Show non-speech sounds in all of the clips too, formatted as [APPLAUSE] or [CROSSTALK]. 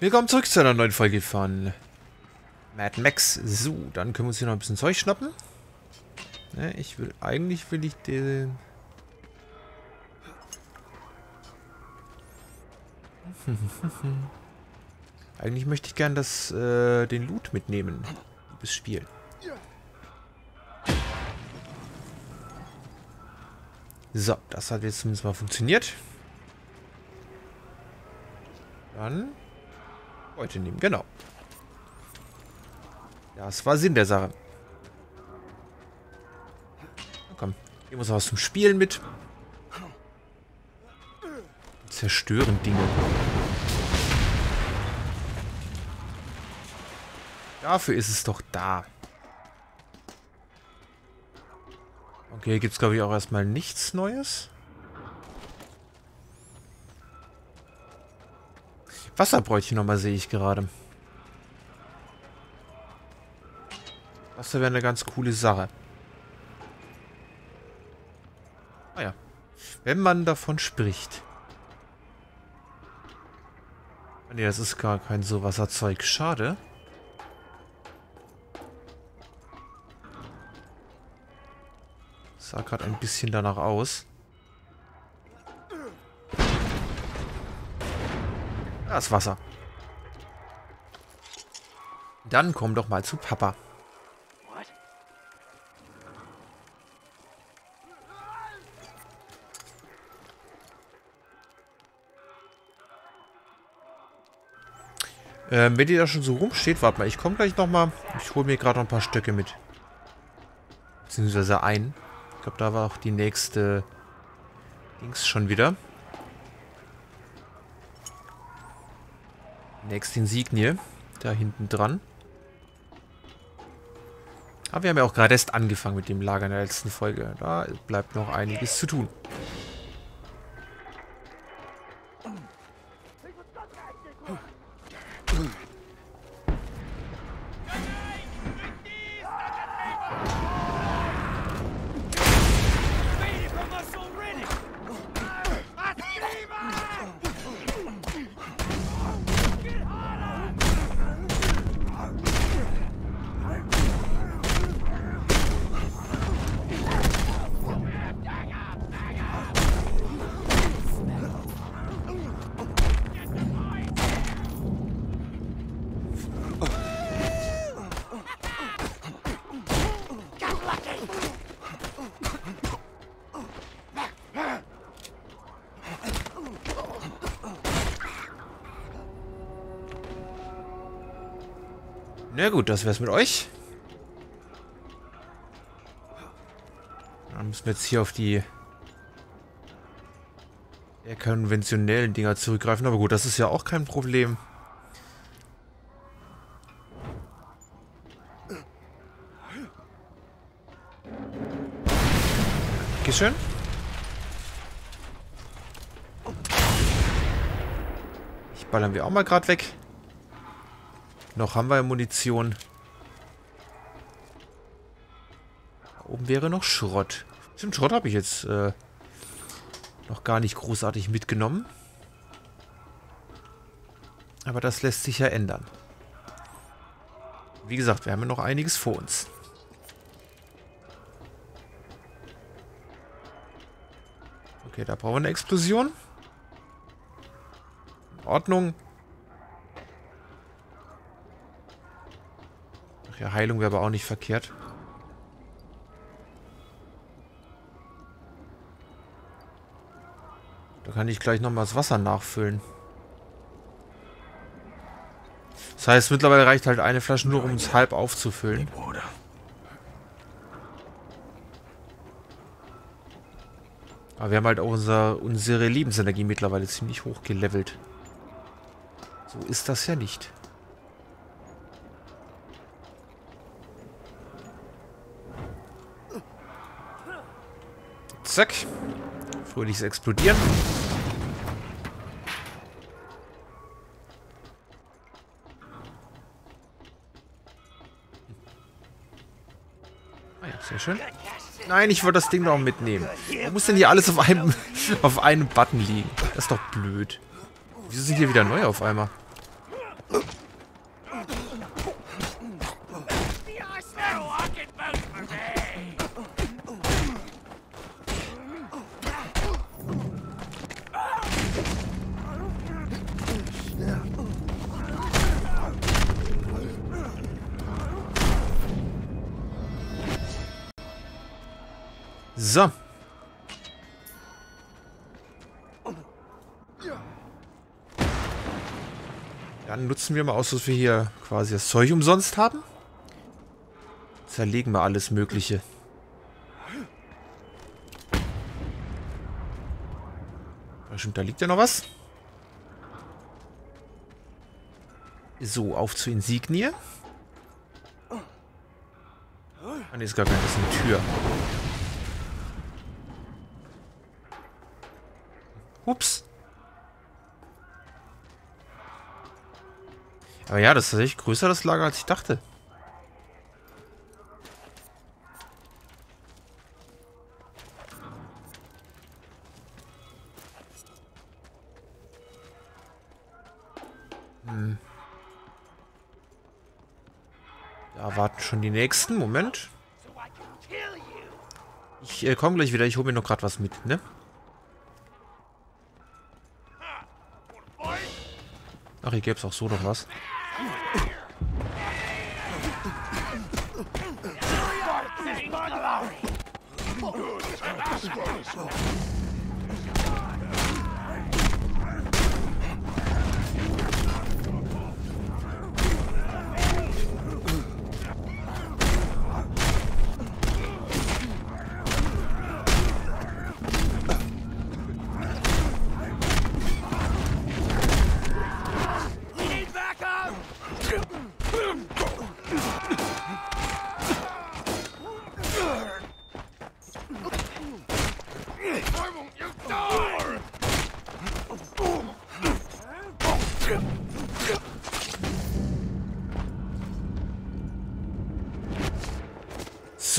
Willkommen zurück zu einer neuen Folge von Mad Max. So, dann können wir uns hier noch ein bisschen Zeug schnappen. Ne, ich will, eigentlich will ich den... [LAUGHS] eigentlich möchte ich gern das, äh, den Loot mitnehmen. Liebes Spiel. So, das hat jetzt zumindest mal funktioniert. Dann Heute nehmen, genau. Ja, es war Sinn der Sache. Komm, hier muss was zum Spielen mit. Zerstören Dinge. Dafür ist es doch da. Okay, gibt es glaube ich auch erstmal nichts Neues. Wasserbräuchchen nochmal sehe ich gerade. Wasser wäre eine ganz coole Sache. Ah ja. Wenn man davon spricht. Ah ne, das ist gar kein so Wasserzeug. Schade. Sah gerade ein bisschen danach aus. Das Wasser. Dann komm doch mal zu Papa. Ähm, wenn die da schon so rumsteht, warte mal, ich komme gleich nochmal. Ich hole mir gerade noch ein paar Stöcke mit. Beziehungsweise ein. Ich glaube, da war auch die nächste Dings schon wieder. Nächste Insignie. Da hinten dran. Aber wir haben ja auch gerade erst angefangen mit dem Lager in der letzten Folge. Da bleibt noch einiges zu tun. Na gut, das wär's mit euch. Dann müssen wir jetzt hier auf die eher konventionellen Dinger zurückgreifen. Aber gut, das ist ja auch kein Problem. Dankeschön. Ich ballern wir auch mal gerade weg. Noch haben wir Munition. Da oben wäre noch Schrott. Stimmt, Schrott habe ich jetzt äh, noch gar nicht großartig mitgenommen. Aber das lässt sich ja ändern. Wie gesagt, wir haben ja noch einiges vor uns. Okay, da brauchen wir eine Explosion. In Ordnung. Ach ja, Heilung wäre aber auch nicht verkehrt. Da kann ich gleich nochmal das Wasser nachfüllen. Das heißt, mittlerweile reicht halt eine Flasche nur, um es halb aufzufüllen. Aber wir haben halt auch unser, unsere Lebensenergie mittlerweile ziemlich hoch gelevelt. So ist das ja nicht. Zack. Fröhliches Explodieren. Ah ja, sehr schön. Nein, ich wollte das Ding noch mitnehmen. Wo muss denn hier alles auf einem, [LAUGHS] auf einem Button liegen? Das ist doch blöd. Wieso sind hier wieder neu auf einmal? Nutzen wir mal aus, dass wir hier quasi das Zeug umsonst haben. Zerlegen wir alles Mögliche. Stimmt, da liegt ja noch was. So, auf zur Insignie. Ah, ne, ist gar keine, das ist eine Tür. Aber ja, das ist tatsächlich größer, das Lager, als ich dachte. Hm. Da warten schon die nächsten. Moment. Ich äh, komme gleich wieder. Ich hole mir noch gerade was mit, ne? Hier gäbe es auch so noch was.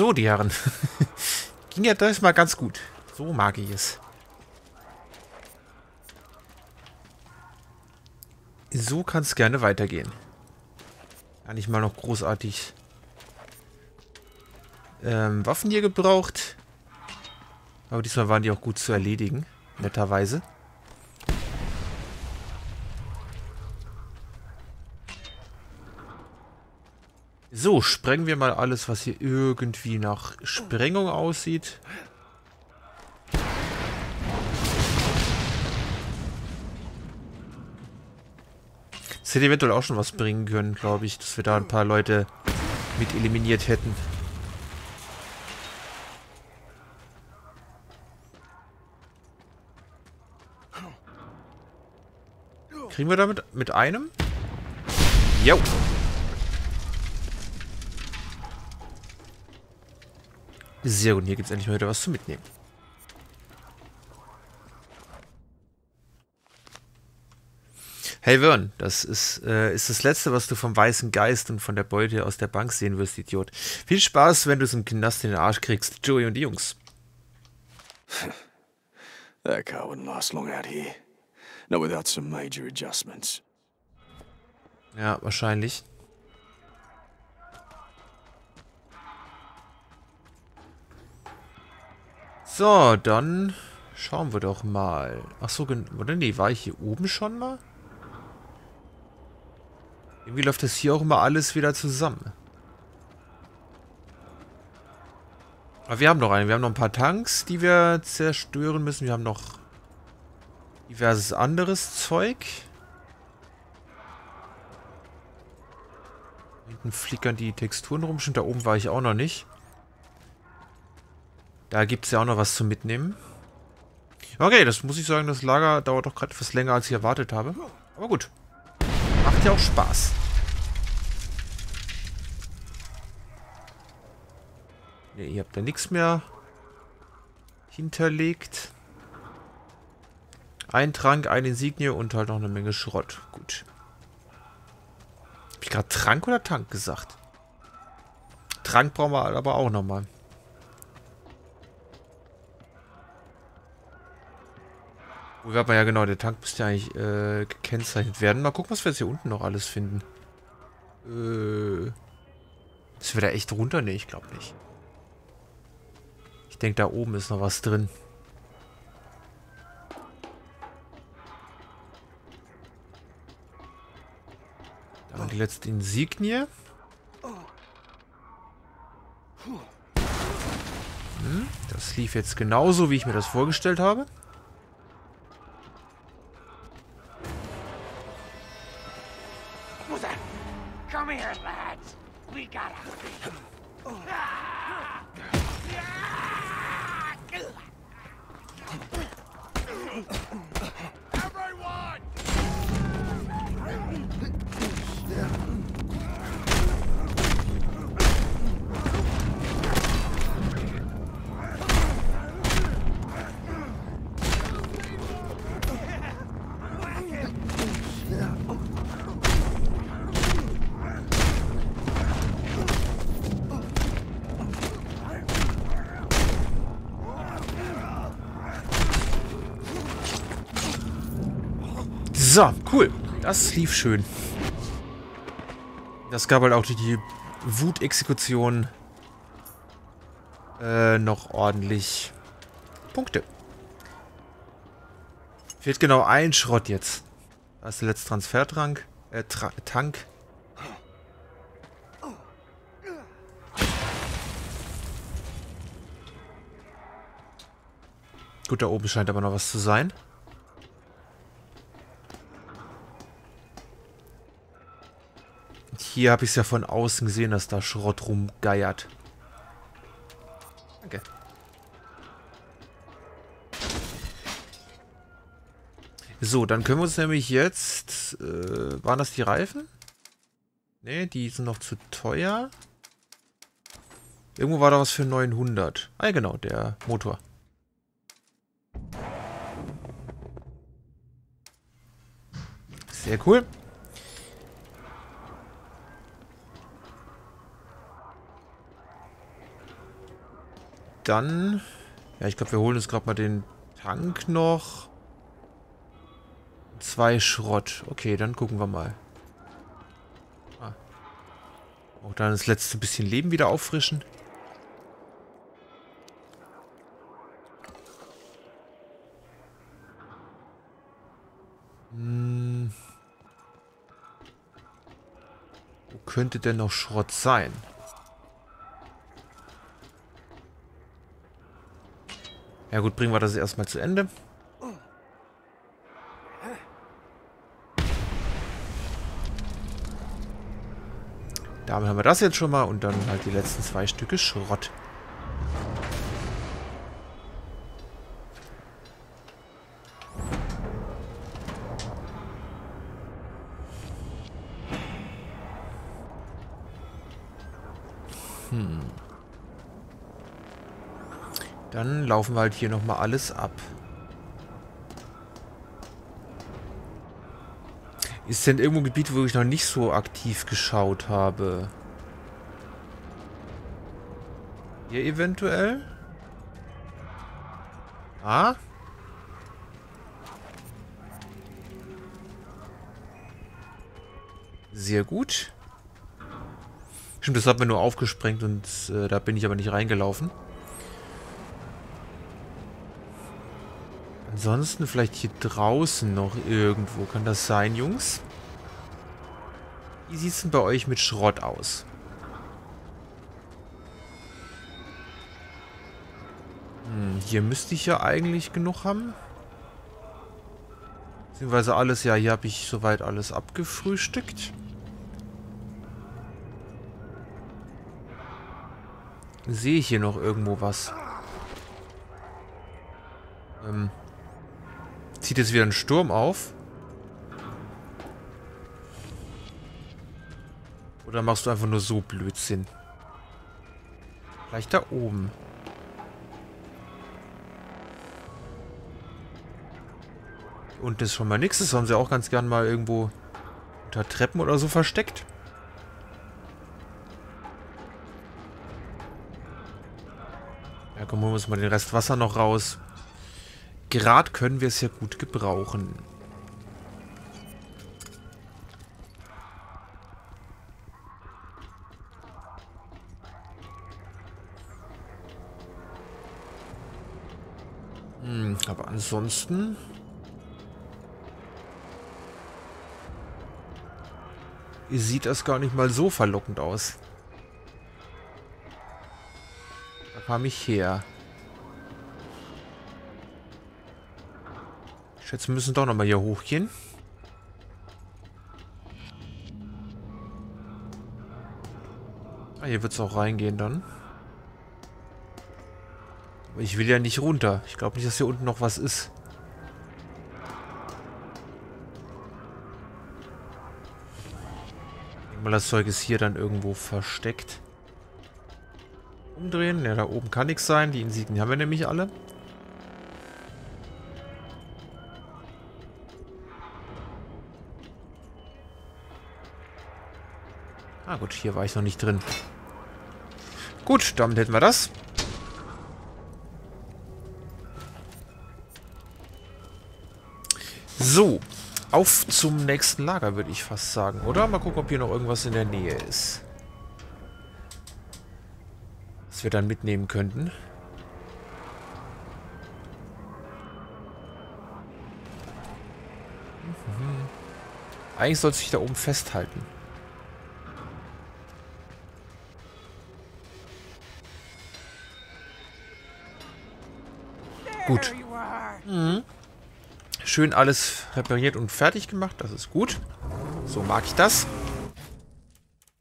So, die Herren. [LAUGHS] Ging ja das mal ganz gut. So mag ich es. So kann es gerne weitergehen. Gar nicht mal noch großartig ähm, Waffen hier gebraucht. Aber diesmal waren die auch gut zu erledigen. Netterweise. So, sprengen wir mal alles, was hier irgendwie nach Sprengung aussieht. Das hätte eventuell auch schon was bringen können, glaube ich, dass wir da ein paar Leute mit eliminiert hätten. Kriegen wir damit mit einem? Jo. Sehr gut, hier gibt es endlich mal wieder was zu mitnehmen. Hey Vern, das ist, äh, ist das Letzte, was du vom Weißen Geist und von der Beute aus der Bank sehen wirst, Idiot. Viel Spaß, wenn du es im Knast in den Arsch kriegst, Joey und die Jungs. [LAUGHS] That car wouldn't last long out here. Not without some major adjustments. Ja, wahrscheinlich. So, dann schauen wir doch mal. Achso, oder nee, war ich hier oben schon mal? Irgendwie läuft das hier auch immer alles wieder zusammen. Aber wir haben noch einen. Wir haben noch ein paar Tanks, die wir zerstören müssen. Wir haben noch diverses anderes Zeug. Hinten flickern die Texturen rum. Schon da oben war ich auch noch nicht. Da gibt es ja auch noch was zu mitnehmen. Okay, das muss ich sagen, das Lager dauert doch gerade etwas länger, als ich erwartet habe. Aber gut. Macht ja auch Spaß. Ne, ihr habt da nichts mehr hinterlegt. Ein Trank, eine Insignie und halt noch eine Menge Schrott. Gut. Hab ich gerade Trank oder Tank gesagt? Trank brauchen wir aber auch nochmal. Aber ja genau, der Tank müsste ja eigentlich äh, gekennzeichnet werden. Mal gucken, was wir jetzt hier unten noch alles finden. Äh. Ist wir da echt runter? Ne, ich glaube nicht. Ich denke, da oben ist noch was drin. Da haben wir die letzte Insignie. Hm, das lief jetzt genauso, wie ich mir das vorgestellt habe. Gotta. So, cool. Das lief schön. Das gab halt auch die Wutexekution äh, noch ordentlich Punkte. Fehlt genau ein Schrott jetzt. Da ist der letzte Transfertrank. Äh, Tra Tank. Gut, da oben scheint aber noch was zu sein. Hier habe ich es ja von außen gesehen, dass da Schrott rumgeiert. Danke. So, dann können wir uns nämlich jetzt... Äh, waren das die Reifen? Ne, die sind noch zu teuer. Irgendwo war da was für 900. Ah, genau, der Motor. Sehr cool. Dann... Ja, ich glaube, wir holen uns gerade mal den Tank noch. Zwei Schrott. Okay, dann gucken wir mal. Auch dann das letzte bisschen Leben wieder auffrischen. Hm. Wo könnte denn noch Schrott sein? Ja gut, bringen wir das erstmal zu Ende. Damit haben wir das jetzt schon mal und dann halt die letzten zwei Stücke Schrott. Hm. Dann laufen wir halt hier nochmal alles ab. Ist denn irgendwo ein Gebiet, wo ich noch nicht so aktiv geschaut habe? Hier eventuell? Ah? Sehr gut. Stimmt, das hat mir nur aufgesprengt und äh, da bin ich aber nicht reingelaufen. Ansonsten vielleicht hier draußen noch irgendwo. Kann das sein, Jungs? Wie sieht es denn bei euch mit Schrott aus? Hm, hier müsste ich ja eigentlich genug haben. Beziehungsweise alles, ja, hier habe ich soweit alles abgefrühstückt. Sehe ich hier noch irgendwo was? Ähm... Zieht jetzt wieder ein Sturm auf? Oder machst du einfach nur so Blödsinn? Vielleicht da oben. Und das ist schon mal nichts. Das haben sie auch ganz gern mal irgendwo unter Treppen oder so versteckt. Ja, komm, holen wir uns mal den Rest Wasser noch raus. Gerade können wir es ja gut gebrauchen. Hm, aber ansonsten... Sieht das gar nicht mal so verlockend aus. Da kam ich her. Ich schätze, wir müssen doch nochmal hier hochgehen. Ah, hier wird es auch reingehen dann. Aber ich will ja nicht runter. Ich glaube nicht, dass hier unten noch was ist. Mal, das Zeug ist hier dann irgendwo versteckt. Umdrehen. Ja, da oben kann nichts sein. Die Insignien haben wir nämlich alle. Hier war ich noch nicht drin. Gut, damit hätten wir das. So, auf zum nächsten Lager, würde ich fast sagen. Oder? Mal gucken, ob hier noch irgendwas in der Nähe ist. Was wir dann mitnehmen könnten. Mhm. Eigentlich sollte sich da oben festhalten. Schön alles repariert und fertig gemacht. Das ist gut. So mag ich das.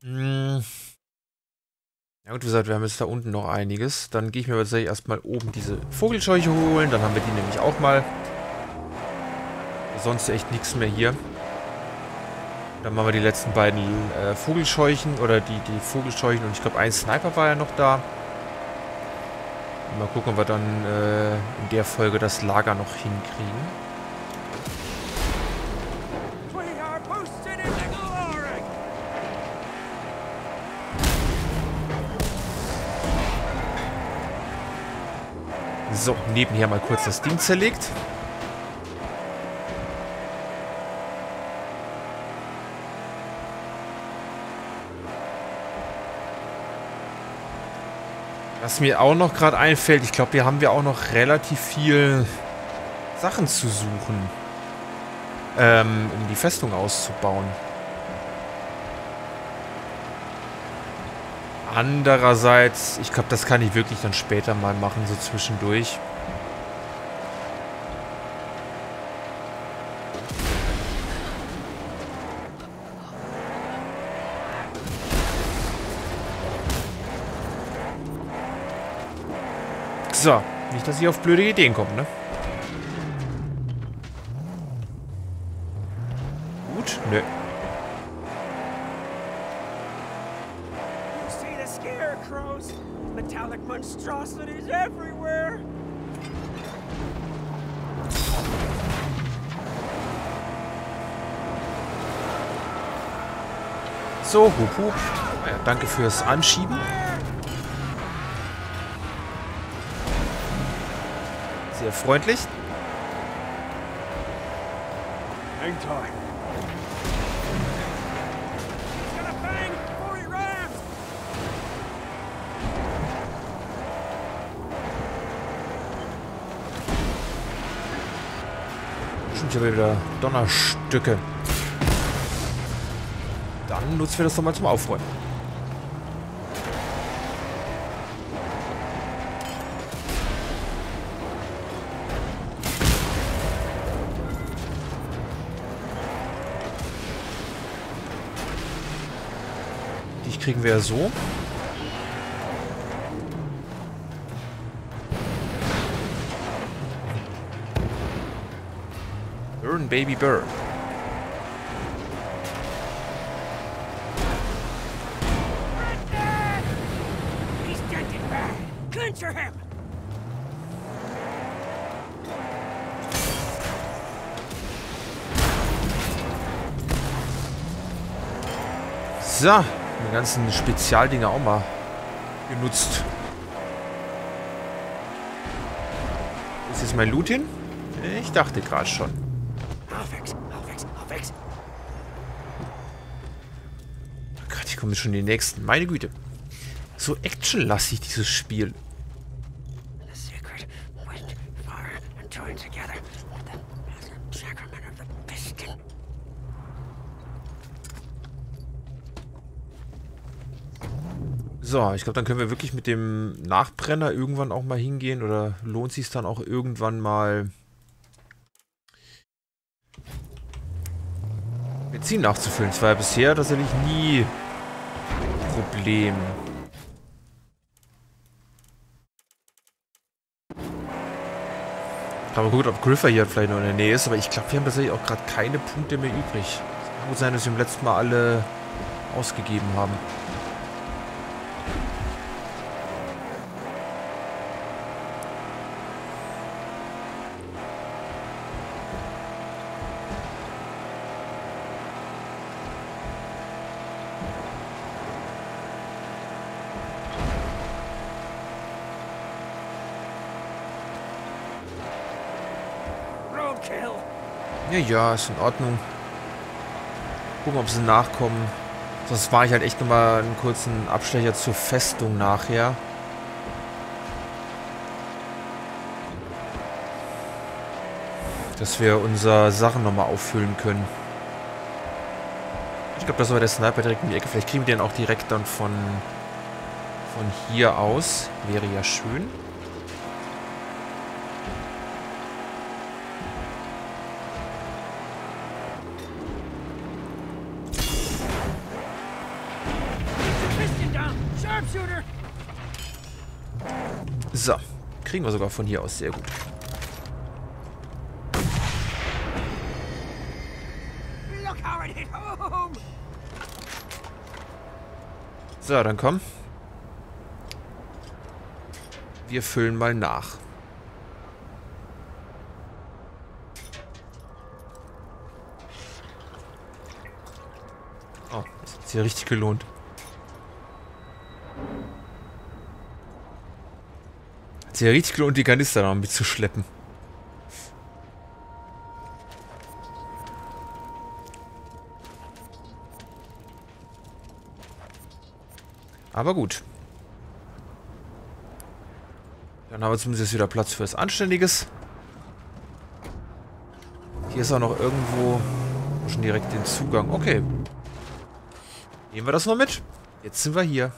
Mhm. Ja gut, wie gesagt, wir haben jetzt da unten noch einiges. Dann gehe ich mir tatsächlich erstmal oben diese Vogelscheuche holen. Dann haben wir die nämlich auch mal. Sonst echt nichts mehr hier. Dann machen wir die letzten beiden äh, Vogelscheuchen oder die, die Vogelscheuchen und ich glaube ein Sniper war ja noch da. Mal gucken, ob wir dann äh, in der Folge das Lager noch hinkriegen. So, nebenher mal kurz das Ding zerlegt. Was mir auch noch gerade einfällt, ich glaube, hier haben wir auch noch relativ viel Sachen zu suchen, ähm, um die Festung auszubauen. Andererseits, ich glaube, das kann ich wirklich dann später mal machen, so zwischendurch. So, nicht, dass ich auf blöde Ideen komme, ne? Danke fürs Anschieben. Sehr freundlich. Hang time. Bestimmt hier wieder Donnerstücke. Dann nutzen wir das doch mal zum Aufräumen. Kriegen wir ja so. Burn, Baby, Burn. So, ganzen Spezialdinger auch mal genutzt. Ist jetzt mein Loot hin? Ich dachte gerade schon. Oh Gott, ich komme schon die nächsten. Meine Güte. So actionlastig, dieses Spiel. So, ich glaube, dann können wir wirklich mit dem Nachbrenner irgendwann auch mal hingehen. Oder lohnt sich dann auch irgendwann mal Benzin nachzufüllen. Das war ja bisher tatsächlich nie Problem. Ich habe geguckt, ob Griffer hier vielleicht noch in der Nähe ist, aber ich glaube, wir haben tatsächlich auch gerade keine Punkte mehr übrig. Es kann gut sein, dass wir im letzten Mal alle ausgegeben haben. Ja, ja, ist in Ordnung. Gucken, ob sie nachkommen. Sonst war ich halt echt nochmal einen kurzen Abstecher zur Festung nachher. Dass wir unsere Sachen nochmal auffüllen können. Ich glaube, das war der Sniper direkt in die Ecke. Vielleicht kriegen wir den auch direkt dann von, von hier aus. Wäre ja schön. So. Kriegen wir sogar von hier aus. Sehr gut. So, dann komm. Wir füllen mal nach. Oh, das hat sich ja richtig gelohnt. Richtig gelohnt, die Kanister noch mitzuschleppen. Aber gut. Dann haben wir zumindest wieder Platz für was Anständiges. Hier ist auch noch irgendwo schon direkt den Zugang. Okay. Nehmen wir das noch mit. Jetzt sind wir hier.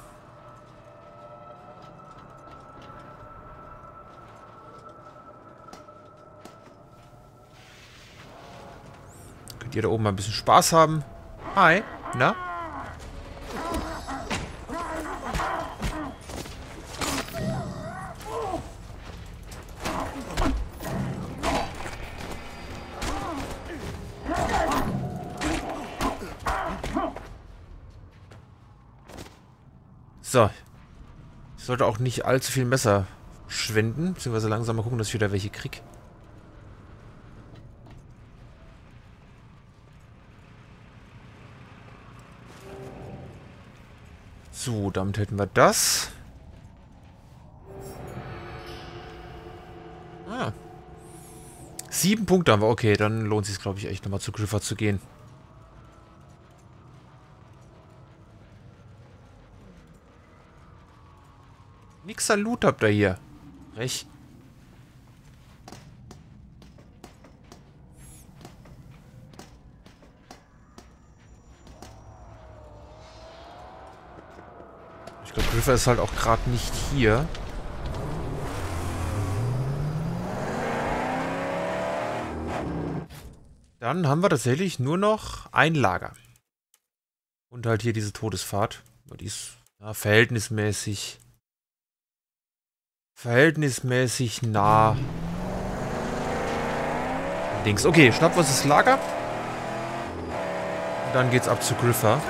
Ihr da oben mal ein bisschen Spaß haben. Hi, na? So. Ich sollte auch nicht allzu viel Messer schwenden, beziehungsweise langsam mal gucken, dass ich wieder welche krieg. So, damit hätten wir das. Ah. Sieben Punkte haben wir. Okay, dann lohnt es sich, glaube ich, echt nochmal zu Griffer zu gehen. Nixer Loot habt ihr hier. Recht. Griffer ist halt auch gerade nicht hier. Dann haben wir tatsächlich nur noch ein Lager. Und halt hier diese Todesfahrt. Die ist ja, verhältnismäßig... Verhältnismäßig nah. Links. Okay, schnappen wir uns das Lager. Und dann geht's ab zu Griffer.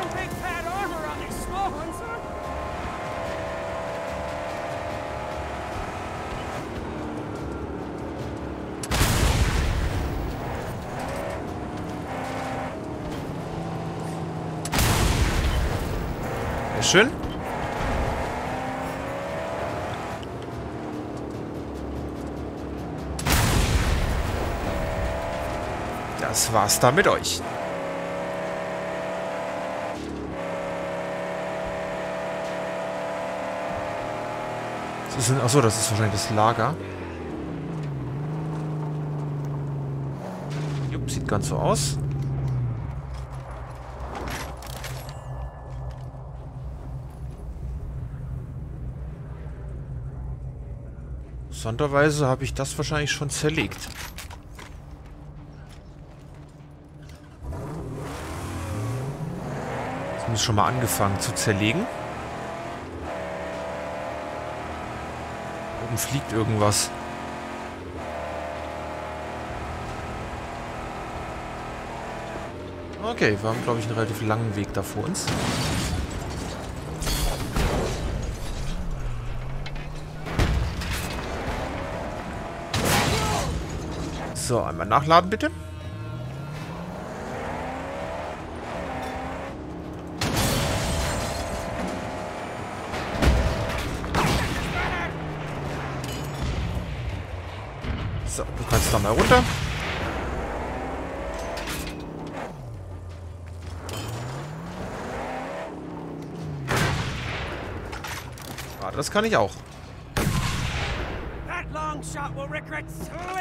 Schön. das war's da mit euch. Das achso, das ist wahrscheinlich das Lager. Jupp, sieht ganz so aus. Interessanterweise habe ich das wahrscheinlich schon zerlegt. Muss schon mal angefangen zu zerlegen. Oben fliegt irgendwas. Okay, wir haben, glaube ich, einen relativ langen Weg da vor uns. So, einmal nachladen bitte. So, du kannst da mal runter. Ah, das kann ich auch. long shot will regret swing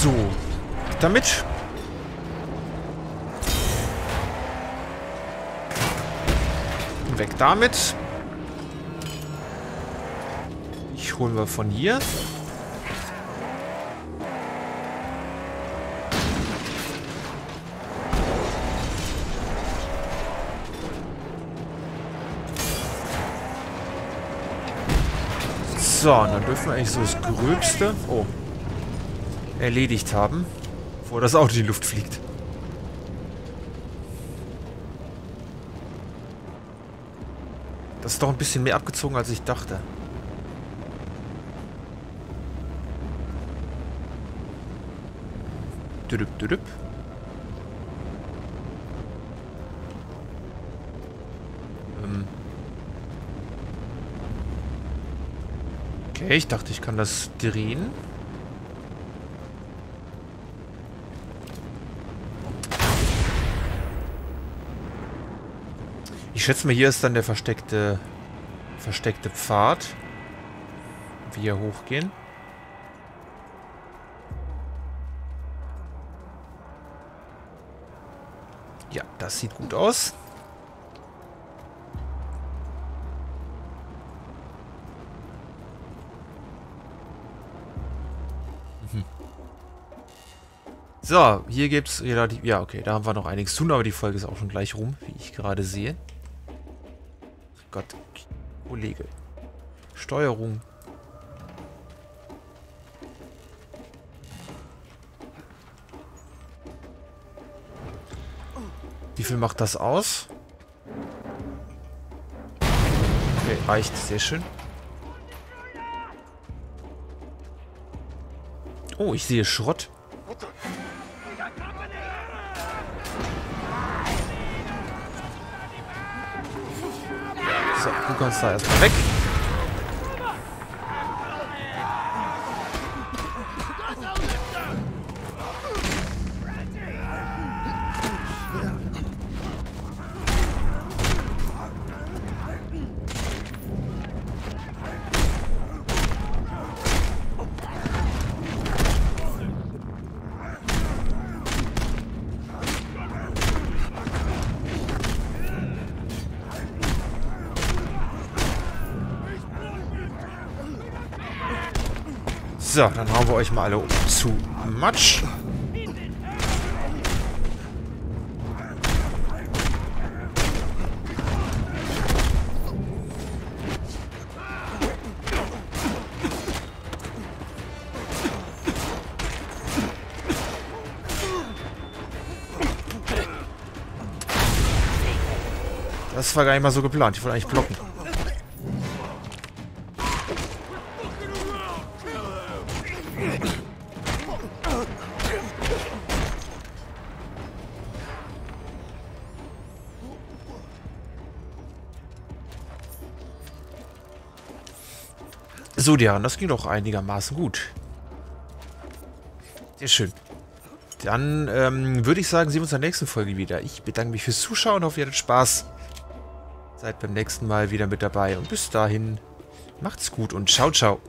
so. Damit. Weg damit. Ich holen wir von hier. So, dann dürfen wir eigentlich so das Gröbste oh, erledigt haben, bevor das Auto in die Luft fliegt. Das ist doch ein bisschen mehr abgezogen, als ich dachte. Düdüp, düdüp. Okay, ich dachte, ich kann das drehen. Ich schätze mal, hier ist dann der versteckte, versteckte Pfad. Hier hochgehen. Ja, das sieht gut aus. So, hier gibt es relativ... Ja, okay, da haben wir noch einiges zu tun, aber die Folge ist auch schon gleich rum, wie ich gerade sehe. Gott, Kollege. Steuerung. Wie viel macht das aus? Okay, reicht. Sehr schön. Oh, ich sehe Schrott. Kannst da erstmal weg. So, dann hauen wir euch mal alle zu Matsch. Das war gar nicht mal so geplant. Ich wollte eigentlich blocken. So, Dian, das ging doch einigermaßen gut. Sehr schön. Dann ähm, würde ich sagen, sehen wir uns in der nächsten Folge wieder. Ich bedanke mich fürs Zuschauen, hoffe, ihr hattet Spaß. Seid beim nächsten Mal wieder mit dabei. Und bis dahin, macht's gut und ciao, ciao.